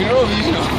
Eurovision.